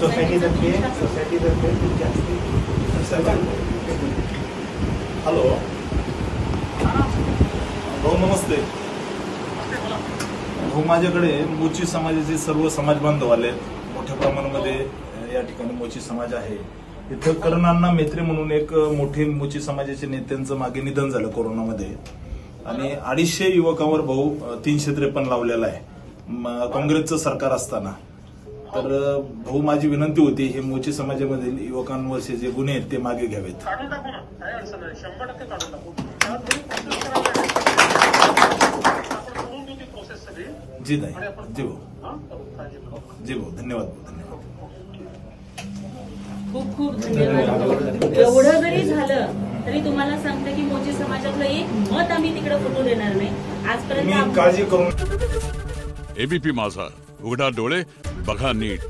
सोसायटीतर्फे सोसायटीतर्फे hello. भाऊ नमस्ते. भाऊ माझ्याकडे मोची समाजाचे सर्व समाज बांधव आले मोठ्या प्रमाणामध्ये या ठिकाणी मोची समाज आहे. इथं करणांना मेत्रे म्हणून एक मोठे मोची समाजाचे नेत्यांचं मागे निधन झालं कोरोनामध्ये. आणि अडीचशे युवकांवर भाऊ तीनशे त्रेपन्न लावलेला आहे. काँग्रेसचं सरकार असताना. तर भाऊ माझी विनंती होती हे मोची समाजामधील युवकांवरचे जे गुन्हे आहेत ते मागे घ्यावेत. जी नाही. आपण जी भाऊ. हा? जी भाऊ धन्यवाद भाऊ धन्यवाद. खूप खूप धन्यवाद. एवढं जरी झालं तरी तुम्हाला सांगते की मोची समाजातलं एक मत आम्ही तिकडे फुटू देणार नाही. आजपर्यंत काळजी करून एबीपी माझा. उघडा डोळे बघा नीट.